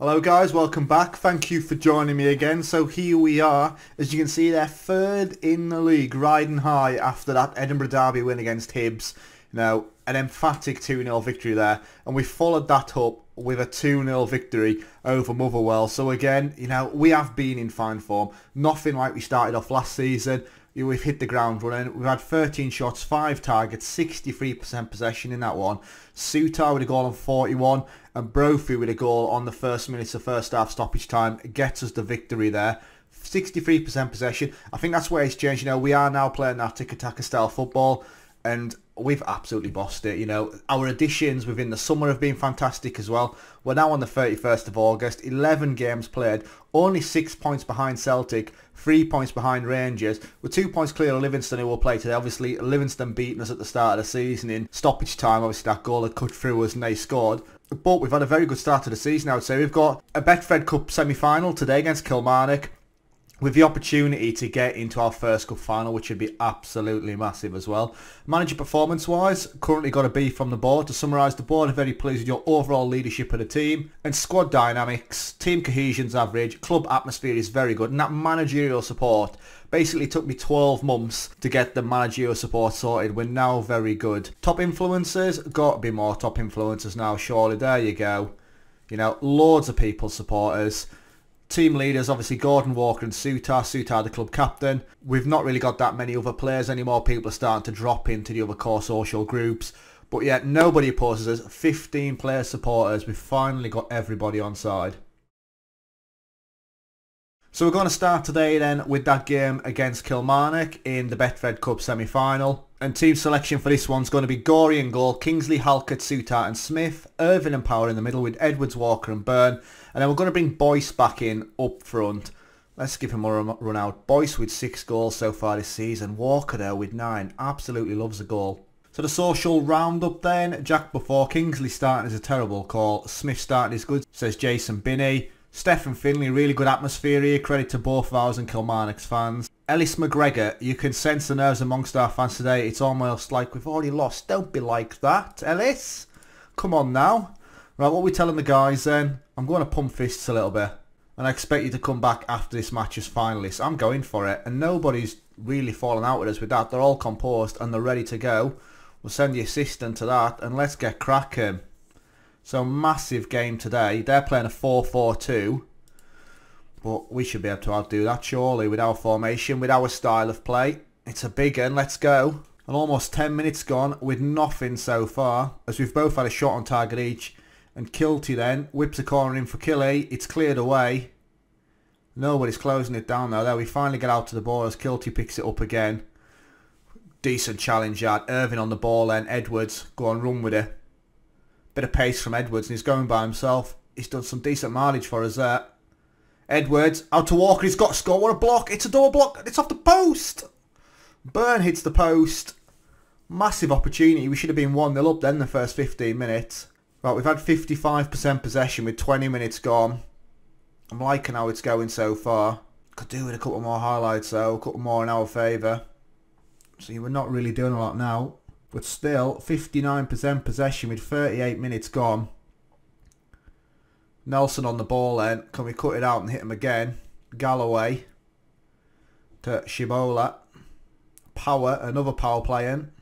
Hello guys, welcome back. Thank you for joining me again. So here we are. As you can see, they're third in the league, riding high after that Edinburgh Derby win against Hibs. Now, an emphatic 2-0 victory there. And we followed that up with a 2-0 victory over Motherwell. So again, you know, we have been in fine form. Nothing like we started off last season. We've hit the ground running. We've had 13 shots, 5 targets, 63% possession in that one. Souttar with a goal on 41 and Brophy with a goal on the first minutes of first half stoppage time gets us the victory there. 63% possession. I think that's where it's changed. You know, we are now playing that tiki-taka style football and we've absolutely bossed it. You know, our additions within the summer have been fantastic as well. We're now on the 31st of August, 11 games played, only six points behind Celtic, three points behind Rangers. We're two points clear of Livingston who will play today. Obviously, Livingston beating us at the start of the season in stoppage time. Obviously, that goal had cut through us and they scored. But we've had a very good start to the season, I would say. We've got a Betfred Cup semi-final today against Kilmarnock with the opportunity to get into our first cup final, which would be absolutely massive as well. Manager performance-wise, currently got a B from the board. To summarise the board, I'm very pleased with your overall leadership of the team and squad dynamics. Team cohesion's average, club atmosphere is very good, and that managerial support basically took me 12 months to get the managerial support sorted. We're now very good. Top influencers, got to be more top influencers now, surely. There you go. You know, loads of people supporters. Team leaders, obviously Gordon Walker and Souttar. Souttar, the club captain. We've not really got that many other players anymore. People are starting to drop into the other core social groups. But yet nobody opposes us. 15 player supporters. We've finally got everybody on side. So we're going to start today then with that game against Kilmarnock in the Betfred Cup semi-final. And team selection for this one's going to be Gorey and goal, Kingsley, Halkett, Souttar and Smith, Irving and Power in the middle with Edwards, Walker and Byrne. And then we're going to bring Boyce back in up front. Let's give him a run out. Boyce with six goals so far this season. Walker there with nine. Absolutely loves a goal. So the social roundup then. Jack before Kingsley starting is a terrible call. Smith starting is good, says Jason Binney. Stephen Finley, really good atmosphere here. Credit to both of ours and Kilmarnock's fans. Ellis McGregor, you can sense the nerves amongst our fans today. It's almost like we've already lost. Don't be like that, Ellis. Come on now. Right, what are we telling the guys then? I'm going to pump fists a little bit. And I expect you to come back after this match as finalists. I'm going for it. And nobody's really fallen out with us with that. They're all composed and they're ready to go. We'll send the assistant to that and let's get cracking. So massive game today. They're playing a 4-4-2. But we should be able to outdo that surely with our formation, with our style of play. It's a big one. Let's go. And almost 10 minutes gone with nothing so far as we've both had a shot on target each. And Kiltie then whips a corner in for Killy. It's cleared away. Nobody's closing it down though. There we finally get out to the ball as Kiltie picks it up again. Decent challenge yard. Irving on the ball then. Edwards go on run with it. Bit of pace from Edwards and he's going by himself. He's done some decent mileage for us there. Edwards out to Walker. He's got to score. What a block. It's a door block. It's off the post. Byrne hits the post. Massive opportunity. We should have been 1-0 up then the first 15 minutes. Right, we've had 55% possession with 20 minutes gone. I'm liking how it's going so far. Could do with a couple more highlights though, a couple more in our favour. See, we're not really doing a lot now. But still, 59% possession with 38 minutes gone. Nelson on the ball then. Can we cut it out and hit him again? Galloway to Shibola. Power, another power play in.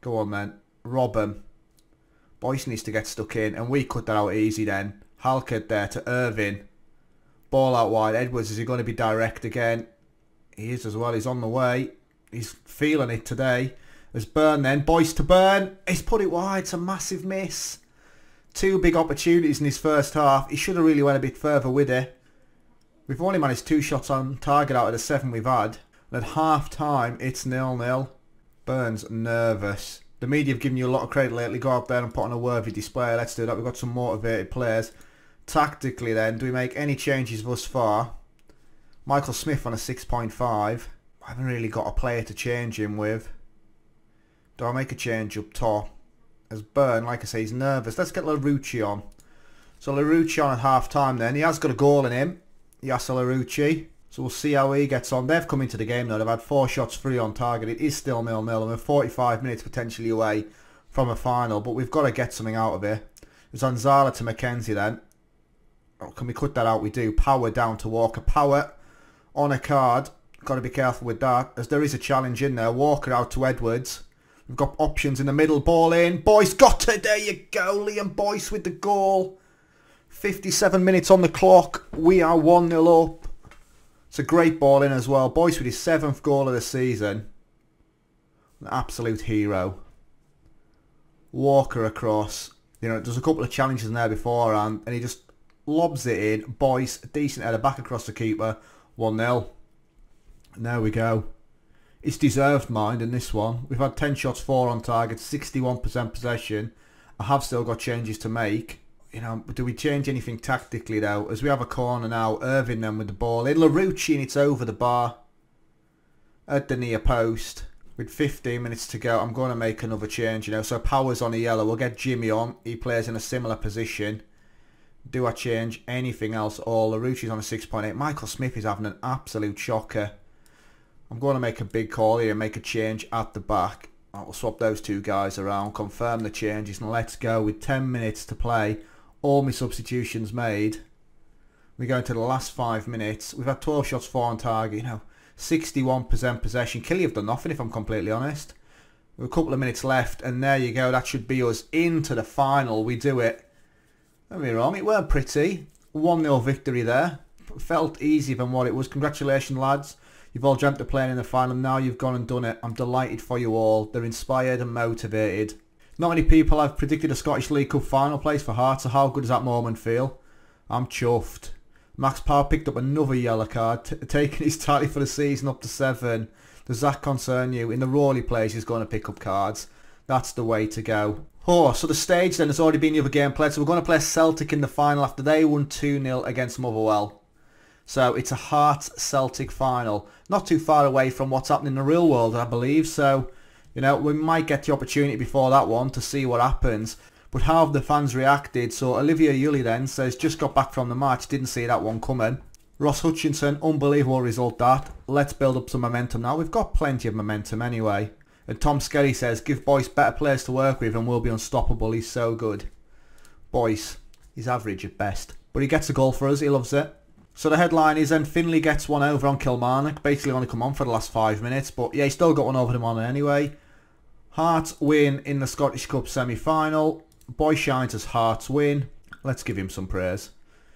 Go on then. Robin. Boyce needs to get stuck in and we cut that out easy then. Halkett there to Irving. Ball out wide. Edwards, is he going to be direct again? He is as well. He's on the way. He's feeling it today. There's Byrne then. Boyce to Byrne. He's put it wide. It's a massive miss. Two big opportunities in his first half. He should have really went a bit further with it. We've only managed two shots on target out of the seven we've had. And at half time, it's nil-nil. Byrne's nervous. The media have given you a lot of credit lately. Go out there and put on a worthy display. Let's do that. We've got some motivated players. Tactically then, do we make any changes thus far? Michael Smith on a 6.5. I haven't really got a player to change him with. Do I make a change up top? As Byrne, like I say, he's nervous. Let's get Larouci on. So Larouci on at half time then. He has got a goal in him. Yasser Larouci. So we'll see how he gets on. They've come into the game though. They've had four shots free on target. It is still nil-nil and we're 45 minutes potentially away from a final. But we've got to get something out of it. It's Zanzala to McKenzie then. Oh, can we cut that out? We do. Power down to Walker. Power on a card. Got to be careful with that, as there is a challenge in there. Walker out to Edwards. We've got options in the middle. Ball in. Boyce got it. There you go. Liam Boyce with the goal. 57 minutes on the clock. We are 1-0 up. It's a great ball in as well. Boyce with his seventh goal of the season. An absolute hero. Walker across. You know, there's a couple of challenges in there before and, and he just lobs it in. Boyce, decent header back across the keeper. 1-0. There we go. It's deserved, mind, in this one. We've had 10 shots, 4 on target, 61% possession. I have still got changes to make. You know, do we change anything tactically, though? As we have a corner now, Irving then with the ball in. Larouci, and it's over the bar. At the near post. With 15 minutes to go, I'm going to make another change, you know. So Power's on a yellow. We'll get Jimmy on. He plays in a similar position. Do I change anything else? All Larouci's on a 6.8. Michael Smith is having an absolute shocker. I'm going to make a big call here and make a change at the back. I will swap those two guys around, confirm the changes, and let's go with 10 minutes to play. All my substitutions made. We go into the last five minutes. We've had 12 shots, 4 on target, you know. 61% possession. Killie have done nothing if I'm completely honest. With a couple of minutes left, and there you go. That should be us into the final. We do it. Don't be wrong, it weren't pretty. 1-0 victory there. Felt easier than what it was. Congratulations, lads. You've all dreamt of playing in the final. And now you've gone and done it. I'm delighted for you all. They're inspired and motivated. Not many people have predicted a Scottish League Cup final place for Hearts, so how good does that moment feel? I'm chuffed. Max Power picked up another yellow card, taking his tally for the season up to seven. Does that concern you? In the Rawley place, he's going to pick up cards. That's the way to go. Oh, so the stage then has already been the other game played. So we're going to play Celtic in the final after they won 2-0 against Motherwell. So it's a Hearts-Celtic final. Not too far away from what's happening in the real world, I believe. So, you know, we might get the opportunity before that one to see what happens. But how have the fans reacted? So Olivia Yuli then says, just got back from the match, didn't see that one coming. Ross Hutchinson, unbelievable result that. Let's build up some momentum now. We've got plenty of momentum anyway. And Tom Skelly says, give Boyce better players to work with and we'll be unstoppable. He's so good. Boyce, he's average at best. But he gets a goal for us. He loves it. So the headline is then Finley gets one over on Kilmarnock. Basically only come on for the last five minutes. But yeah, he still got one over them on anyway. Hearts win in the Scottish Cup semi-final. Boy shines as Hearts win. Let's give him some praise.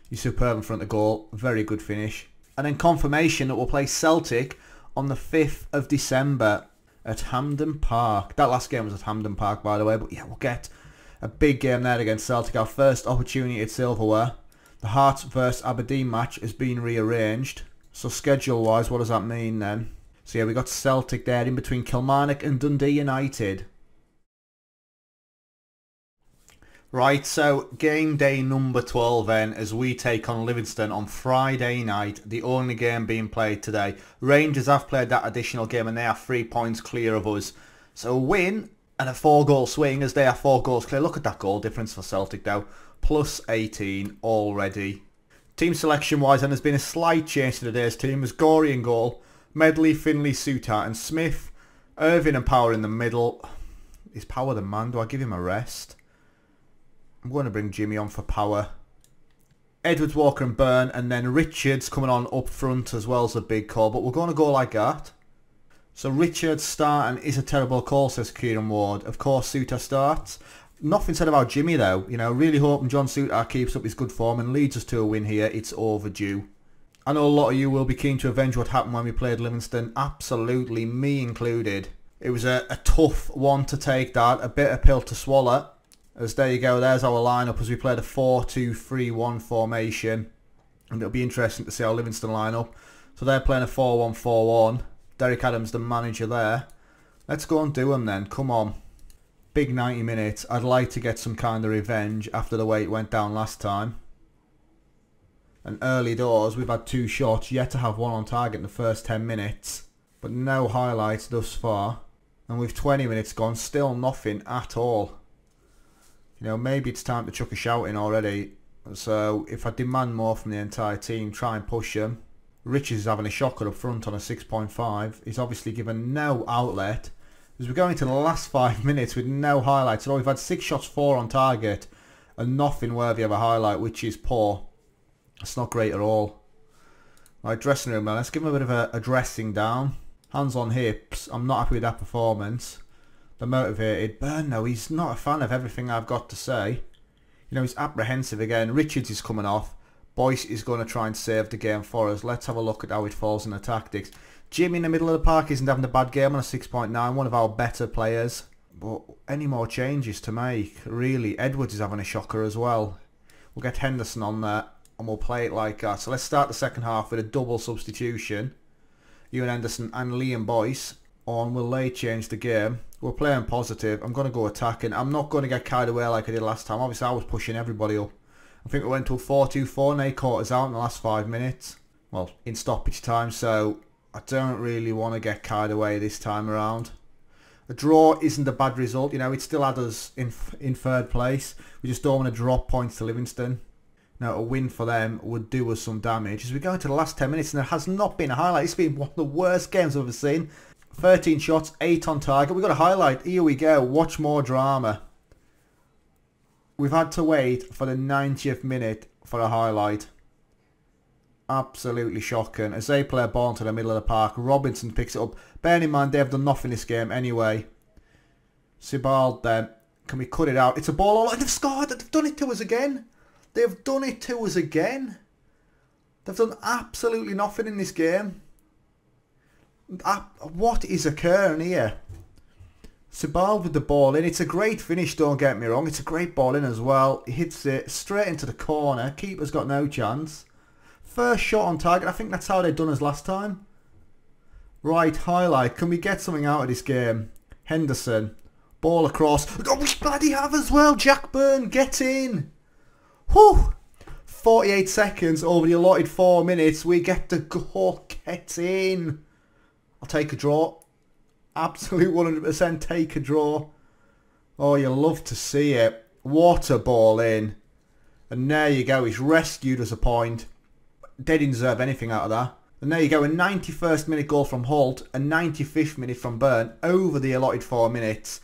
He's superb in front of goal. Very good finish. And then confirmation that we'll play Celtic on the 5th of December at Hampden Park. That last game was at Hampden Park, by the way. But yeah, we'll get a big game there against Celtic. Our first opportunity at silverware. The Hearts vs Aberdeen match has been rearranged. So schedule-wise, what does that mean then? So yeah, we got Celtic there in between Kilmarnock and Dundee United. Right, so game day number 12 then as we take on Livingston on Friday night, the only game being played today. Rangers have played that additional game and they are three points clear of us. So a win and a four goal swing as they are four goals clear. Look at that goal difference for Celtic though plus 18 already. Team selection wise, and there's been a slight change to today's team as Gorey in goal, Medley, Finley, Souttar and Smith, Irving and Power in the middle. Is Power the man? Do I give him a rest? I'm going to bring Jimmy on for Power. Edwards, Walker and Byrne and then Richards coming on up front as well as a big call, but we're going to go like that. So Richards starting is a terrible call, says Kieran Ward. Of course, Souttar starts. Nothing said about Jimmy though. You know, really hoping John Souttar keeps up his good form and leads us to a win here. It's overdue. I know a lot of you will be keen to avenge what happened when we played Livingston. Absolutely, me included. It was a, a tough one to take that, a bitter pill to swallow. As there you go, there's our lineup as we played a 4-2-3-1 formation. And it'll be interesting to see our Livingston lineup. So they're playing a 4-1-4-1. Derek Adams the manager there. Let's go and do them then, come on big 90 minutes. I'd like to get some kind of revenge after the way it went down last time. And early doors, we've had two shots, yet to have one on target in the first 10 minutes. But no highlights thus far. And with 20 minutes gone, still nothing at all. You know, maybe it's time to chuck a shout in already. So if I demand more from the entire team, try and push them. Richards is having a shocker up front on a 6.5. He's obviously given no outlet as we're going to the last five minutes with no highlights. Although we've had six shots, four on target, and nothing worthy of a highlight, which is poor. It's not great at all. Right, dressing room man. Let's give him a bit of a, a dressing down. Hands on hips. I'm not happy with that performance. They're motivated. Byrne, no, he's not a fan of everything I've got to say. You know, he's apprehensive again. Richards is coming off. Boyce is going to try and save the game for us. Let's have a look at how it falls in the tactics. Jimmy in the middle of the park isn't having a bad game on a 6.9. One of our better players. But any more changes to make? Really, Edwards is having a shocker as well. We'll get Henderson on there and we'll play it like that. So let's start the second half with a double substitution. Euan Henderson and Liam Boyce on. Will they change the game? We're playing positive. I'm going to go attacking. I'm not going to get carried away like I did last time. Obviously, I was pushing everybody up. I think we went to a 4-2-4 and they caught us out in the last five minutes. Well, in stoppage time. So I don't really want to get carried away this time around. A draw isn't a bad result. You know, it still had us in, in third place. We just don't want to drop points to Livingston. Now, a win for them would do us some damage. As we go into the last 10 minutes, and there has not been a highlight. It's been one of the worst games I've ever seen. 13 shots, 8 on target. We've got a highlight. Here we go. Watch more drama. We've had to wait for the 90th minute for a highlight. Absolutely shocking. As they play a ball into the middle of the park, Robinson picks it up. Bearing in mind they've done nothing this game anyway. Sibbald then. Uh, can we cut it out? It's a ball all... They've scored. They've done it to us again. They've done it to us again. They've done absolutely nothing in this game. What is occurring here? Sibbald with the ball in. It's a great finish, don't get me wrong. It's a great ball in as well. He hits it straight into the corner. Keeper's got no chance. First shot on target. I think that's how they've done us last time. Right, highlight. Can we get something out of this game? Henderson. Ball across. Oh, we bloody have as well. Jack Byrne, get in. Whew. 48 seconds over the allotted 4 minutes. We get the goal. Get in. I'll take a draw. Absolute 100% take a draw. Oh, you love to see it. Water ball in. And there you go. He's rescued us a point. They didn't deserve anything out of that. And there you go. A 91st minute goal from Holt. A 95th minute from Byrne. Over the allotted 4 minutes.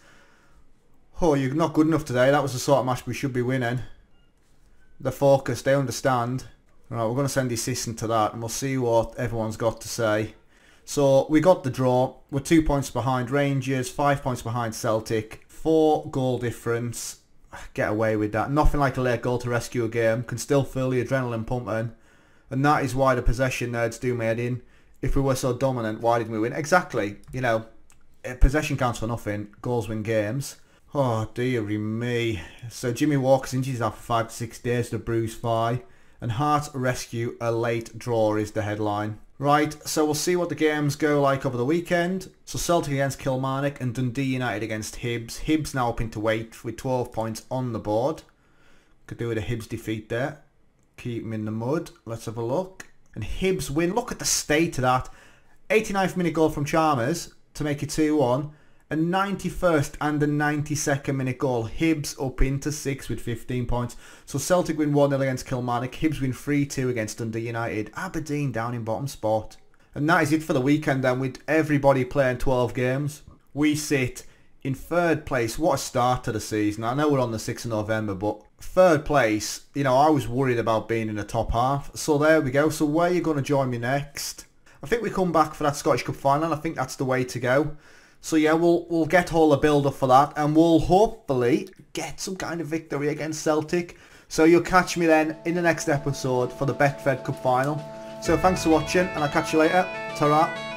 Oh, you're not good enough today. That was the sort of match we should be winning. They're focused. They understand. Right, we're going to send the assistant to that. And we'll see what everyone's got to say. So we got the draw. We're two points behind Rangers, five points behind Celtic, four goal difference. Get away with that. Nothing like a late goal to rescue a game. Can still feel the adrenaline pumping. And that is why the possession nerds do me in. If we were so dominant, why didn't we win? Exactly. You know, eh, possession counts for nothing. Goals win games. Oh, dearie me. So Jimmy Walker's injured after five to six days with a bruised thigh. And Hearts rescue a late draw is the headline. Right, so we'll see what the games go like over the weekend. So Celtic against Kilmarnock and Dundee United against Hibs. Hibs now up into eighth with 12 points on the board. Could do with a Hibs defeat there. Keep them in the mud. Let's have a look. And Hibs win. Look at the state of that. 89th minute goal from Chalmers to make it 2-1 a 91st and a 92nd minute goal. Hibs up into 6 with 15 points. So Celtic win 1-0 against Kilmarnock. Hibs win 3-2 against Dundee United. Aberdeen down in bottom spot. And that is it for the weekend then with everybody playing 12 games. We sit in third place. What a start to the season. I know we're on the 6th of November, but third place, you know, I was worried about being in the top half. So there we go. So where are you going to join me next? I think we come back for that Scottish Cup final. I think that's the way to go. So yeah, we'll we'll get all the build up for that, and we'll hopefully get some kind of victory against Celtic. So you'll catch me then in the next episode for the Betfred Cup final. So thanks for watching, and I'll catch you later. ta -ra.